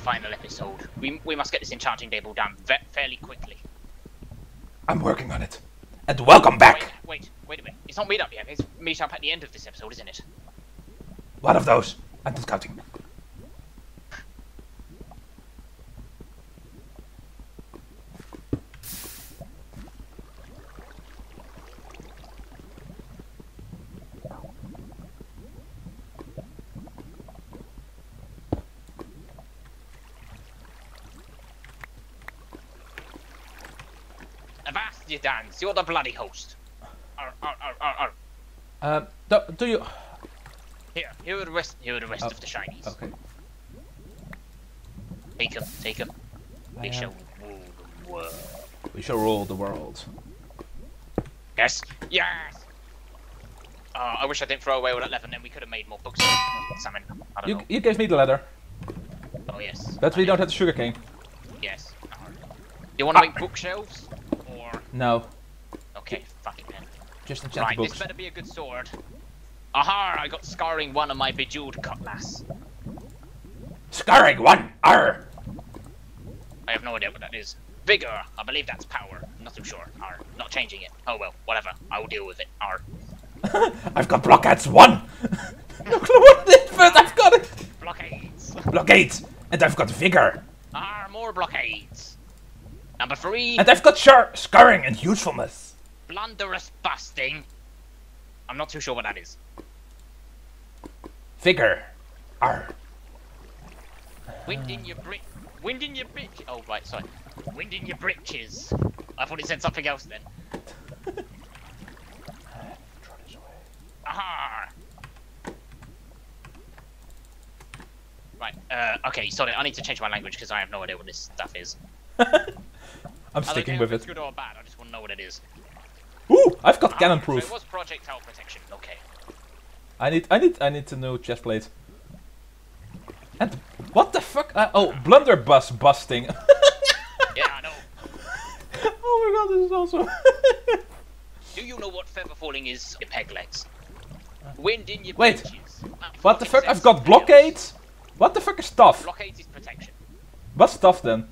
final episode. We, we must get this enchanting table down fairly quickly. I'm working on it. And welcome back! Wait, wait, wait a minute. It's not meet up yet. It's meet up at the end of this episode, isn't it? One of those. I'm just counting. You dance. You're the bloody host. Arr, arr, arr. Um, do, do you? Here, here are the rest. Here are the rest Oh, of the shinies. Okay. Take them, take them. We shall rule the world. We shall rule the world. Yes, yes. Uh, I wish I didn't throw away all that leather. Then we could have made more books. Something. I don't You know. you gave me the leather, Oh yes. but we don't have the sugarcane. Yes. Arr. You want to Ah. make bookshelves? No, okay, fuck it then. just enchant Right, the this better be a good sword. Aha! I got scarring one of my bejeweled cutlass. Scarring one. Arr. I have no idea what that is. Vigor. I believe that's power. I'm not too sure. Arr. Not changing it. Oh well, whatever. I will deal with it. Arr. I've got blockades one. no clue what it is, but I've got it. Blockades. Blockades, and I've got vigor, Arr, more blockades. Number three. and I've got char- scarring and usefulness. Blunderbuss busting. I'm not too sure what that is. Figure. Arr. Wind in your brick. Wind in your bitch. Oh right, sorry. Wind in your britches. I thought it said something else then. Throw this away. Aha! Right, uh, okay, sorry, I need to change my language because I have no idea what this stuff is. I'm sticking with it. good or bad, I just want to know what it is. Ooh, I've got Ah, cannon So proof. it was projectile protection, okay. I need, I need, I need to know chest plate. And what the fuck? Uh, oh, blunderbuss busting. Yeah, I know. oh my god, this is awesome. Do you know what feather falling is? Your peg legs. Wind in your Wait. britches. Ah, what the fuck? I've got blockades. What the fuck is stuff? Blockades is protection. What's stuff then?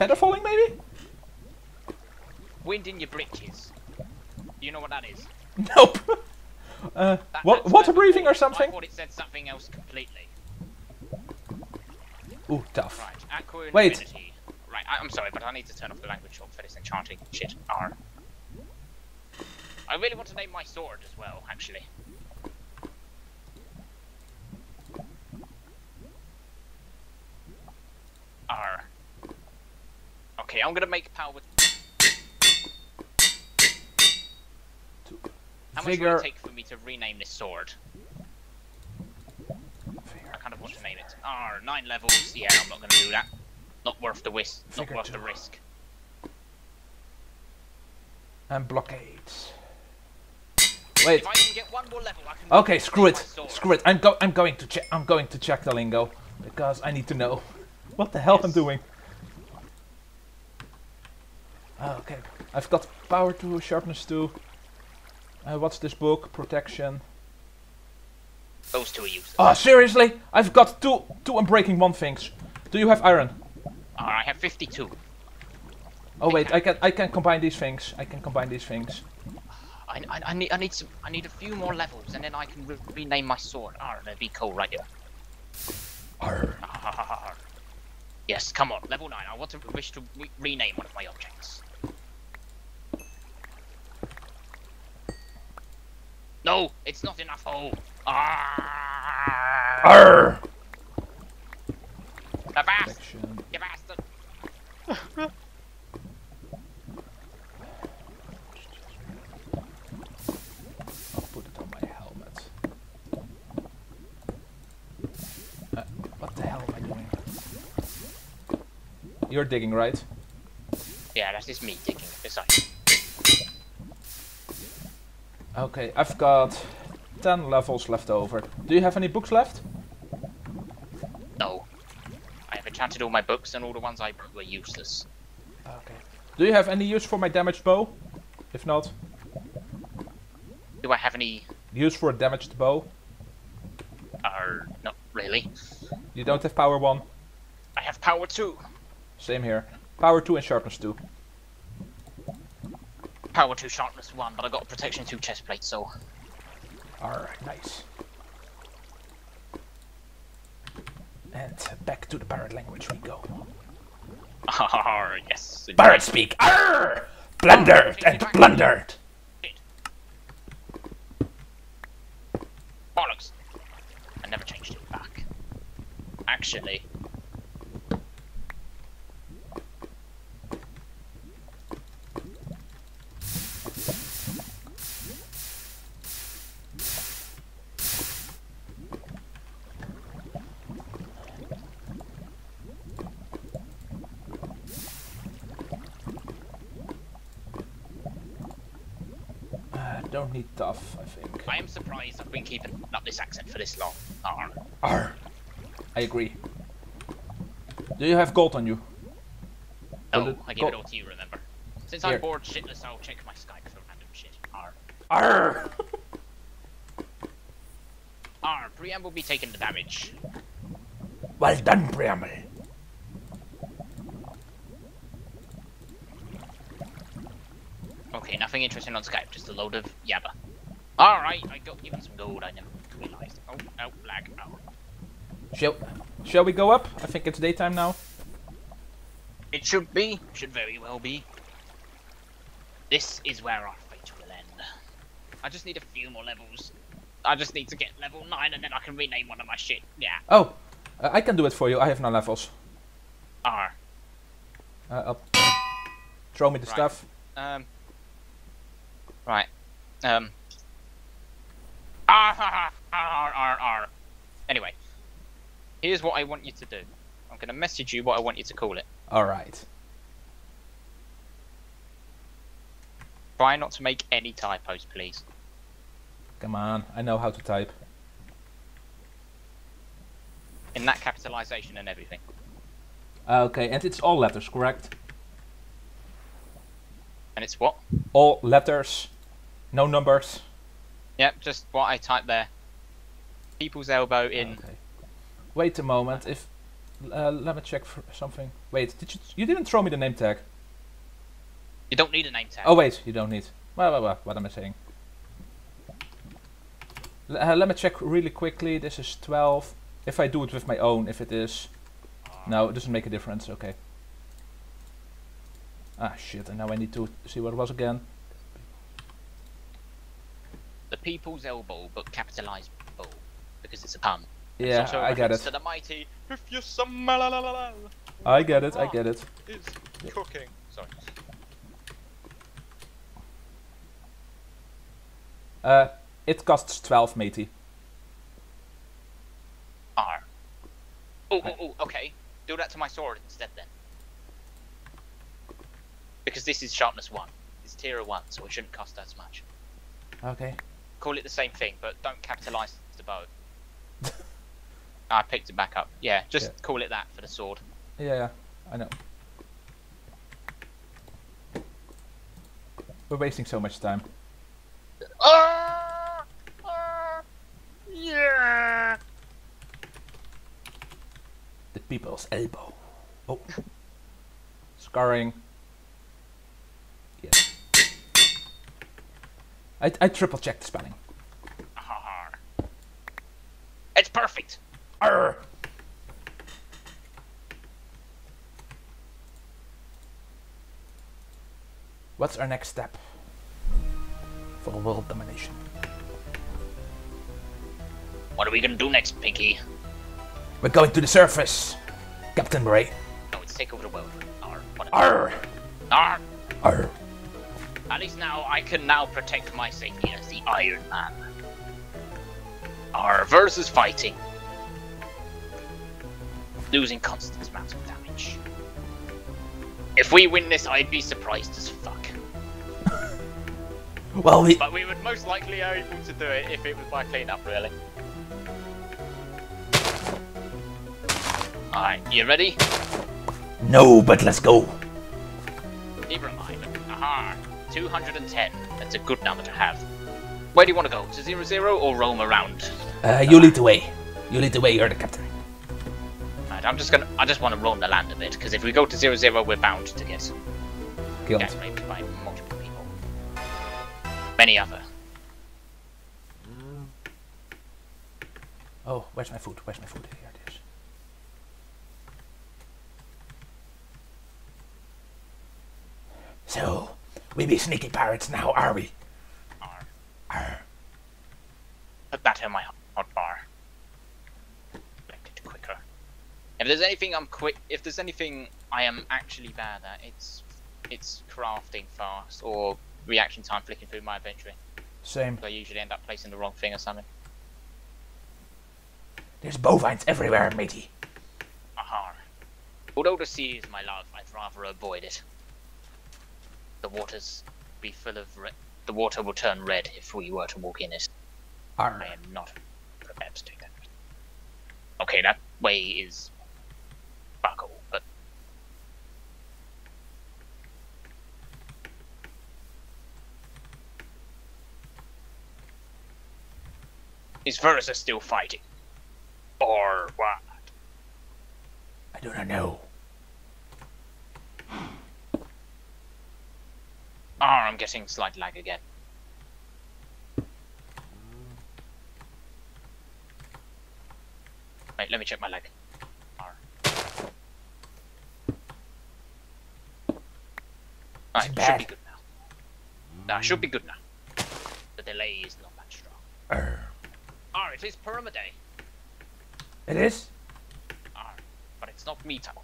Right. Feather falling maybe? Wind in your britches. You know what that is? Nope. Uh, That- what, water breathing or something? I thought it said something else completely. Ooh, tough. Right, Wait. Right, I, I'm sorry, but I need to turn off the language shop for this enchanting shit. R. I really want to name my sword as well, actually. R. Okay, I'm gonna make power. How much will Figure- it take for me to rename this sword? I kind of want to name it. R. Nine levels. Yeah, I'm not gonna do that. Not worth the risk. Not Figure worth two. the risk. And blockades. Wait. If I can get one more level, I can. Okay, screw it. Screw it. I'm go. I'm going to check. I'm going to check the lingo because I need to know what the hell I'm doing. Ah, Okay, I've got power two, sharpness two. Uh, what's this book? Protection. Those two are useless. Oh, seriously? I've got two, two unbreaking one things. Do you have iron? Uh, I have 52. Oh wait, I can I can combine these things. I can combine these things. I, I, I need I need some I need a few more levels and then I can re- rename my sword. R. That'd be cool, right here. Arr. Ah, R. Yes, come on, level nine. I want to wish to re- rename one of my objects. No, it's not enough. Oh. Ah. Arr. The bastard. You bastard. I'll put it on my helmet. Uh, what the hell am I doing? You're digging, right? Yeah, that is me digging. Beside. Okay, I've got 10 levels left over. Do you have any books left? No. I have enchanted all my books and all the ones I broke were useless. Okay. Do you have any use for my damaged bow? If not, Do I have any? use for a damaged bow. Uh, not really. You don't have power one. I have power two. Same here. Power 2 and sharpness 2. Power 2, sharpness 1, but I got a protection 2 chest plate, so. Alright, nice. And back to the pirate language we go. Arr, yes. Pirate speak! Arr! Plundered and plundered! Shit. Bollocks. I never changed it back. Actually. Uh, don't need tough, I think. I am surprised I've been keeping up this accent for this long. Arr. Arr! I agree. Do you have gold on you? No, I give go- it all to you, remember? Since Here. I'm bored shitless, I'll check my Skype for random shit. Arr. Arr! Arr, will be taking the damage. Well done, Preamble. Okay, nothing interesting on Skype, just a load of yabba. Alright, I got given some gold, I never realised. Oh, no, lag. Oh. Shall, shall we go up? I think it's daytime now. It should be, should very well be. This is where our fate will end. I just need a few more levels. I just need to get level 9 and then I can rename one of my shit. Yeah. Oh, uh, I can do it for you. I have no levels. R. Uh, up. Throw me the Right. stuff. Um. Right. Um. R, R, R, R, R. Anyway. Here's what I want you to do. I'm gonna message you what I want you to call it. Alright. Try not to make any typos, please. Come on, I know how to type. In that capitalization and everything. Uh, okay, and it's all letters, correct? And it's what? All letters, no numbers. Yep, just what I typed there. People's elbow in. Okay. Wait a moment. If uh, let me check for something. Wait, did you? You didn't throw me the name tag. You don't need a name tag. Oh wait, you don't need. Well, well, well, what am I saying? L- uh, let me check really quickly. This is 12. If I do it with my own, if it is. No, it doesn't make a difference. Okay. Ah shit! And now I need to see what it was again. The people's elbow, but capitalized bow. Because it's a pun. It's Yeah, a I get it. To the mighty, if you summalalala I get it. I get it. is cooking. Sorry. Uh, it costs 12, matey. R. Oh, oh, oh, okay. Do that to my sword instead then. Because this is sharpness 1. It's tier 1, so it shouldn't cost as much. Okay. Call it the same thing, but don't capitalize the bow. I picked it back up. Yeah, just Yeah. call it that for the sword. Yeah, yeah, I know. We're wasting so much time. Ah! Ah! Yeah! The people's elbow. Oh. Scarring. I, I triple checked the spelling. Arr. It's perfect. Arr! What's our next step? For world domination. What are we gonna do next, Pinky? We're going to the surface! Captain Bray. No, it's take over the world. Arr. Arr! Arr. Arr! At least now I can now protect my safety as the Iron Man. R versus fighting. Losing constant amounts of damage. If we win this, I'd be surprised as fuck. Well, we. But we would most likely be able to do it if it was by cleanup, really. Alright, you ready? No, but let's go! Am I, aha! 210. That's a good number to have. Where do you want to go? To zero zero or roam around? Uh, you lead the way. You lead the way, you're the captain. I Right, I'm just gonna. I just want to roam the land a bit because if we go to zero zero, we're bound to get Killed. get raped by multiple people. Many other. Oh, where's my food? Where's my food? Here it is. So, we be sneaky pirates now, are we? Arr. Arr. Put that in my hot bar. Make it quicker. If there's anything I'm quick, if there's anything I am actually bad at, it's it's crafting fast or reaction time flicking through my inventory. Same. So I usually end up placing the wrong thing or something. There's bovines everywhere, matey. Aha. Although the sea is my love, I'd rather avoid it. The waters be full of re- the water will turn red if we were to walk in it. Arr. I am not prepared to do that. Okay, that way is buckle, but Is Verzuh still fighting? Or what? I do not know. Ah, I'm getting slight lag again. Wait, let me check my lag. R. Right, should be good now. That should be good now. The delay is not that strong. Ah, it is Pyramide. It is? Ah, but it's not me time.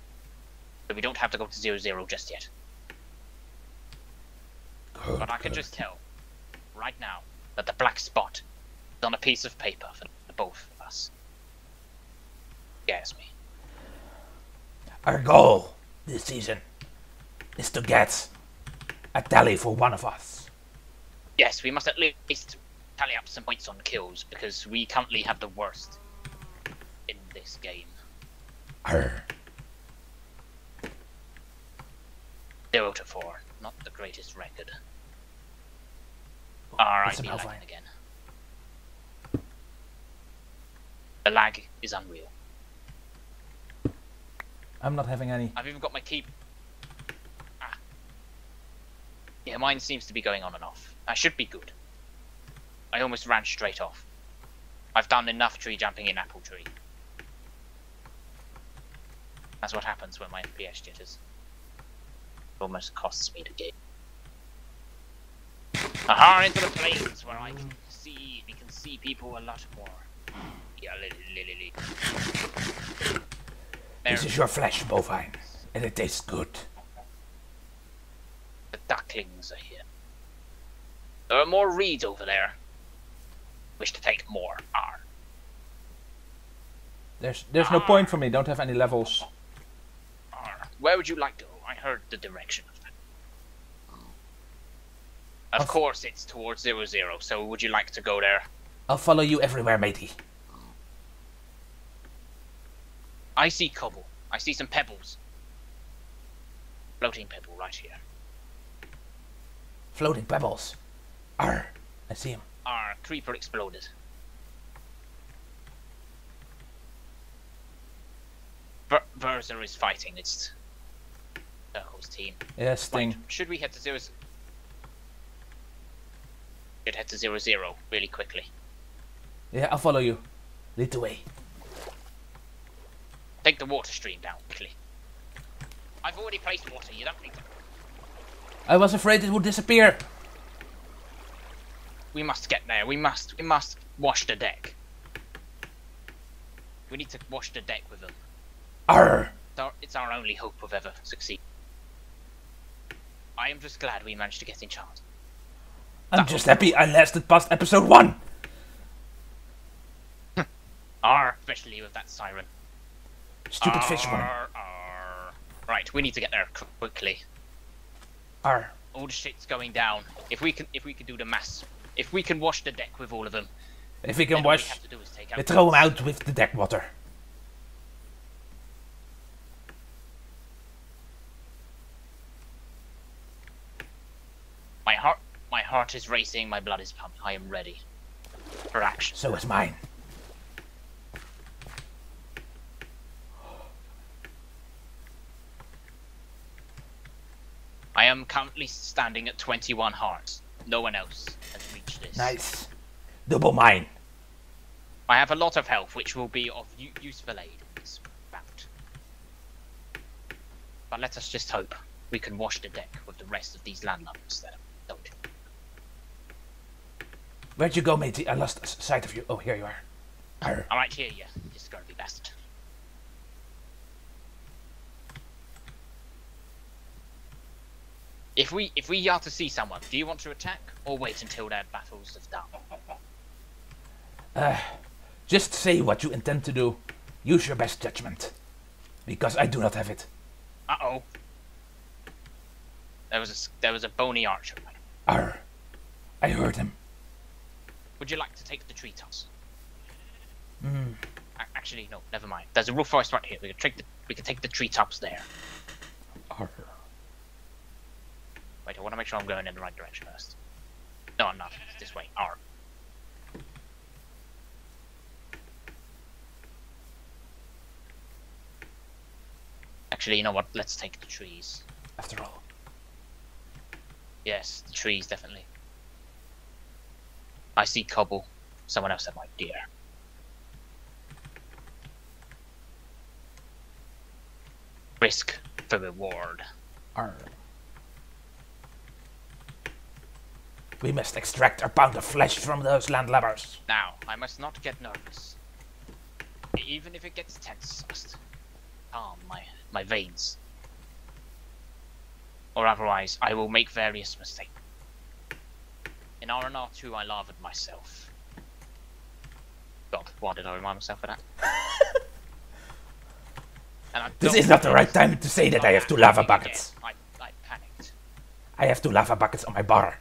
So we don't have to go to zero zero just yet. But I can just tell, right now, that the black spot is on a piece of paper for the both of us. Scares me. Our goal this season is to get a tally for one of us. Yes, we must at least tally up some points on kills because we currently have the worst in this game. Arr. Zero to four, not the greatest record. Alright, be lagging fine. again. The lag is unreal. I'm not having any. I've even got my key. Ah. Yeah, mine seems to be going on and off. I should be good. I almost ran straight off. I've done enough tree jumping in Apple Tree. That's what happens when my FPS jitters. Almost costs me the game. Aha, into the plains where I can see, we can see people a lot more. Yeah, li- li- li-. This is your flesh, bovine, and it tastes good. The ducklings are here. There are more reeds over there. Wish to take more. R. There's there's no point for me. Don't have any levels. R. Where would you like to go? I heard the direction of that. Oh. Of Of- course, it's towards zero zero. So, would you like to go there? I'll follow you everywhere, matey. Oh. I see cobble. I see some pebbles. Floating pebble right here. Floating pebbles. Arr. I see him. R. Creeper exploded. Ver- Verzuh is fighting. It's Circle's team. Yeah, Sting. Right, should we head to zero? Should head to zero zero really quickly. Yeah, I'll follow you. Lead the way. Take the water stream down quickly. I've already placed water. You don't need to. I was afraid it would disappear. We must get there. We must. We must wash the deck. We need to wash the deck with them. Arr. It's our, it's our only hope of ever succeed. I am just glad we managed to get in charge. I'm just happy I lasted past episode one. R, especially with that siren. Stupid. Arr, arr. Right, we need to get there quickly. Arr. all the shit's going down. If we can, if we can do the mass, if we can wash the deck with all of them, If we can we wash, have to do is take we throw him out with the deck water. heart is racing, my blood is pumping. I am ready for action. So is mine. I am currently standing at 21 hearts. No one else has reached this. Nice. Double mine. I have a lot of health, which will be of useful aid in this bout. But let us just hope we can wash the deck with the rest of these landlubbers that don't. Where'd you go, matey? I lost sight of you. Oh, here you are. Arr. Alright, here, you, you scurvy bastard. If we if we are to see someone, do you want to attack or wait until their battles have done? Just say what you intend to do. Use your best judgment. Because I do not have it. Uh oh. There was a s- there was a bony archer. Arr. I heard him. Would you like to take the treetops? Hmm. A- Actually, no. Never mind. There's a roof forest right here. We can take the we can take the treetops there. Arr. Wait, I want to make sure I'm going in the right direction first. No, I'm not. It's this way. R. Actually, you know what? Let's take the trees. After all. Yes, the trees, definitely. I see cobble. Someone else said my deer. Risk for reward. Arr. We must extract our pound of flesh from those landlubbers. Now, I must not get nervous. Even if it gets tense, I must calm my, my veins. Or otherwise, I will make various mistakes. In R&R 2, I laughed myself. God, why did I remind myself of that? and I This is not the right time to say that I have two lava buckets. I, I panicked. I have two lava buckets on my bar.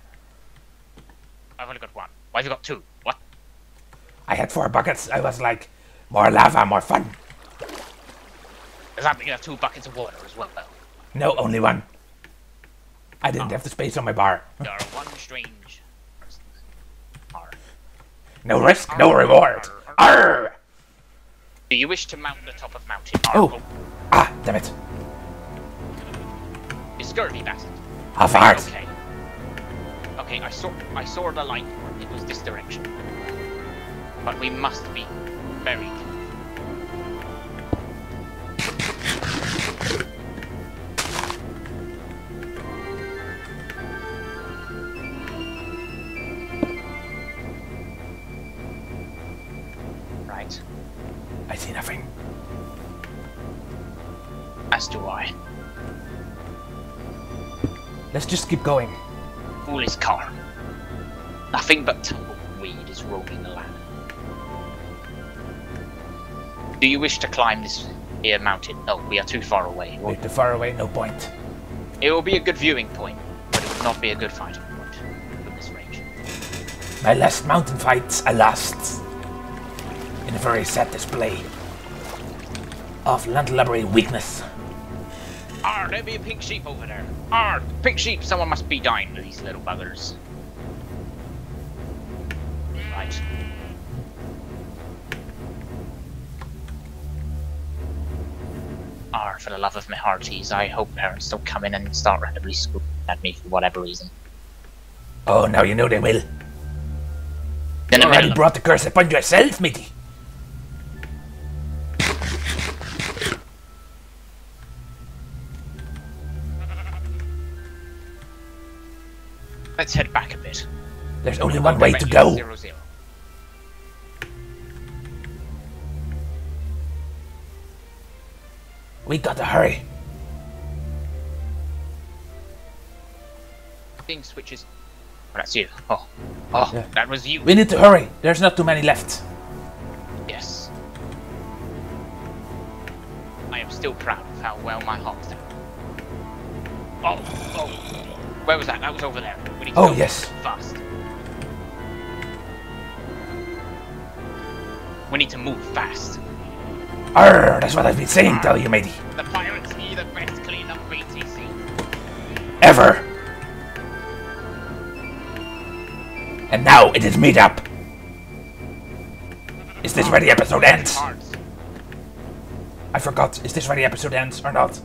I've only got one. Why have you got two? What? I had four buckets. I was like, more lava, more fun. Does that mean you have two buckets of water as well? No, only one. I didn't oh. have the space on my bar. You are one strange. No risk, no reward. Arr! Do you wish to mount the top of mountain? Arr. Oh. Ah, damn it. You scurvy bastard. How far? Okay. Okay, I saw I saw the light. It was this direction. But we must be very careful. Going. All is calm. Nothing but tumbleweed is roaming the land. Do you wish to climb this here mountain? No, we are too far away. Way too far away, no point. It will be a good viewing point, but it will not be a good fighting point from this range. My last mountain fight, I lost. In a very sad display of landlubbery weakness. Arr, there be a pink sheep over there. Arr, pink sheep, someone must be dying to these little buggers. Right. Arr, for the love of my hearties, I hope parents don't come in and start randomly screaming at me for whatever reason. Oh, now you know they will. In the Already brought the curse upon yourself, matey. Let's head back a bit. There's only one way to go. Zero, zero. We gotta hurry. Thing switches. Oh, that's you. Oh, oh, Yeah. that was you. We need to hurry. There's not too many left. Yes. I am still proud of how well my heart's done. Oh, oh. Where was that? That was over there. We need to Oh, yes. Fast. We need to move fast. Arr, that's what I've been saying, tell you, matey. The pirates need the best cleanup BTC. Ever. And now it is meet up. Is this where the episode ends? I forgot. Is this where the episode ends or not?